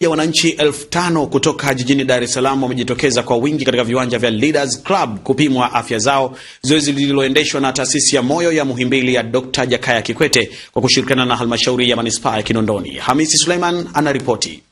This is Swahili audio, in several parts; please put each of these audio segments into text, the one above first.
ya wananchi elfu tano kutoka jijini Dar es Salaam wamejitokeza kwa wingi katika viwanja vya Leaders Club kupimwa afya zao, zoezi lililoendeshwa na taasisi ya moyo ya Muhimbili ya Dr. Jakaya Kikwete kwa kushirikiana na halmashauri ya manispaa ya Kinondoni. Hamisi Suleiman anaripoti.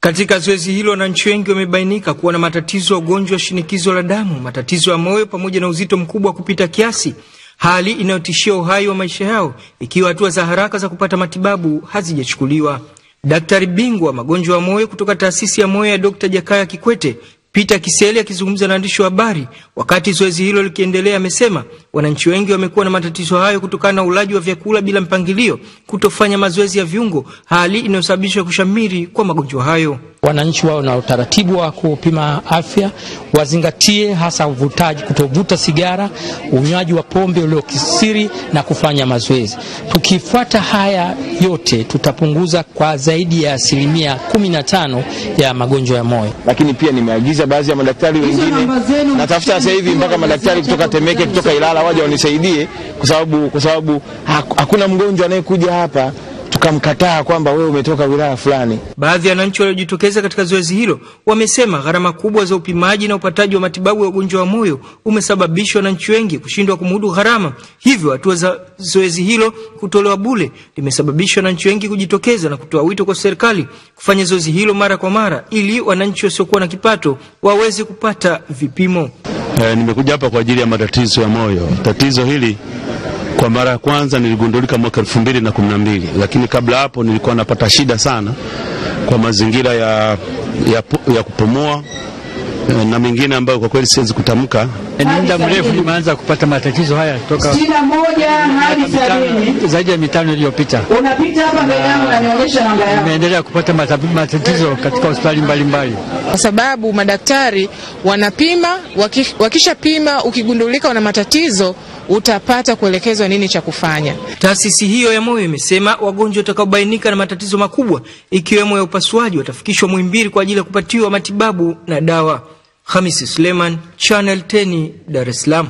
Katika zoezi hilo wananchi wengi wamebainika kuwa na matatizo ya ugonjwa wa shinikizo la damu, matatizo ya moyo pamoja na uzito mkubwa wa kupita kiasi, hali inayotishia uhai wa maisha yao ikiwa hatua za haraka za kupata matibabu hazijachukuliwa. Daktari bingwa magonjwa ya moyo kutoka taasisi ya moyo ya Dr. Jakaya Kikwete Peter Kiseli akizungumza na waandishi wa habari wakati zoezi hilo likiendelea, amesema wananchi wengi wamekuwa na matatizo hayo kutokana na ulaji wa vyakula bila mpangilio, kutofanya mazoezi ya viungo, hali inayosababisha kushamiri kwa magonjwa hayo. Wananchi wao na utaratibu wa kupima afya, wazingatie hasa uvutaji, kutovuta sigara, unywaji wa pombe uliokisiri na kufanya mazoezi. Tukifuata haya yote, tutapunguza kwa zaidi ya asilimia kumi na tano ya magonjwa ya moyo. Lakini pia nimeagiza baadhi ya madaktari wengine, natafuta sasa hivi mpaka madaktari kutoka Temeke, kutoka Ilala waje wanisaidie, kwa sababu kwa sababu hakuna mgonjwa anayekuja hapa tukamkataa kwamba wewe umetoka wilaya fulani. Baadhi ya wananchi waliojitokeza katika zoezi hilo wamesema gharama kubwa za upimaji na upataji wa matibabu ya ugonjwa wa moyo umesababisha wananchi wengi kushindwa kumudu gharama, hivyo hatua za zoezi hilo kutolewa bure limesababisha wananchi wengi kujitokeza na kutoa wito kwa serikali kufanya zoezi hilo mara kwa mara ili wananchi wasiokuwa na kipato waweze kupata vipimo. E, nimekuja hapa kwa ajili ya matatizo ya moyo. Tatizo hili kwa mara ya kwanza niligundulika mwaka elfu mbili na kumi na mbili lakini kabla hapo nilikuwa napata shida sana kwa mazingira ya, ya, ya kupumua na mengine ambayo kwa kweli siwezi kutamka. Ni muda mrefu nimeanza kupata matatizo haya toka zaidi ya mitano iliyopita. Nimeendelea kupata matatizo katika hospitali mbalimbali, kwa sababu madaktari wanapima, wakishapima ukigundulika una matatizo utapata kuelekezwa nini cha kufanya. Taasisi hiyo ya moyo imesema wagonjwa watakaobainika na matatizo makubwa ikiwemo ya upasuaji watafikishwa Muhimbili kwa ajili ya kupatiwa matibabu na dawa. Hamisi Suleiman, Channel 10, Dar es Salaam.